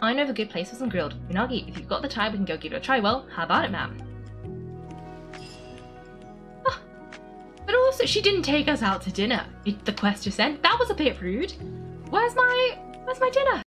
I know of a good place for some grilled unagi. If you've got the time, we can go give it a try. Well, how about it, ma'am? Oh, but also, she didn't take us out to dinner. It, the quest just sent. That was a bit rude. Where's my, where's my dinner?